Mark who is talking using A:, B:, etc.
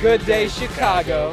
A: Good Day Chicago.